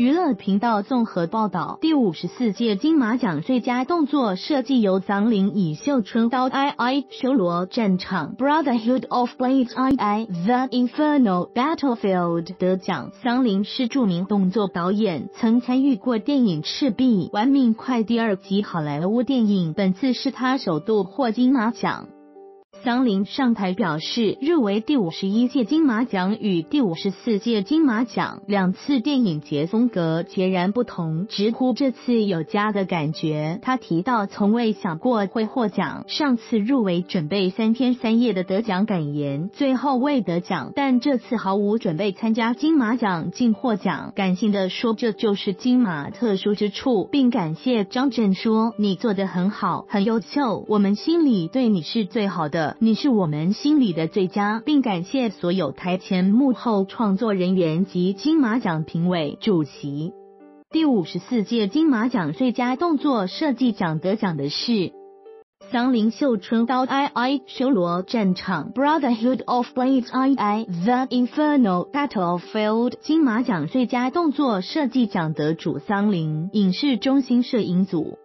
娱乐频道综合报道，第五十四届金马奖最佳动作设计由藏灵以《绣春刀 II》修罗战场 Brotherhood of Blades II The Infernal Battlefield 得奖。桑林是著名动作导演，曾参与过电影《赤壁》《玩命快》第二集好莱坞电影，本次是他首度获金马奖。桑林上台表示，入围第五十一届金马奖与第五十四届金马奖两次电影节风格截然不同，直呼这次有家的感觉。他提到从未想过会获奖，上次入围准备三天三夜的得奖感言，最后未得奖，但这次毫无准备参加金马奖竟获奖，感性的说这就是金马特殊之处，并感谢张震说你做得很好，很优秀，我们心里对你是最好的。你是我们心里的最佳，并感谢所有台前幕后创作人员及金马奖评委、主席。第五十四届金马奖最佳动作设计奖得奖的是《桑林秀春刀 II 修罗战场 Brotherhood of Blades II The Infernal Battlefield》。金马奖最佳动作设计奖得主桑林影视中心摄影组。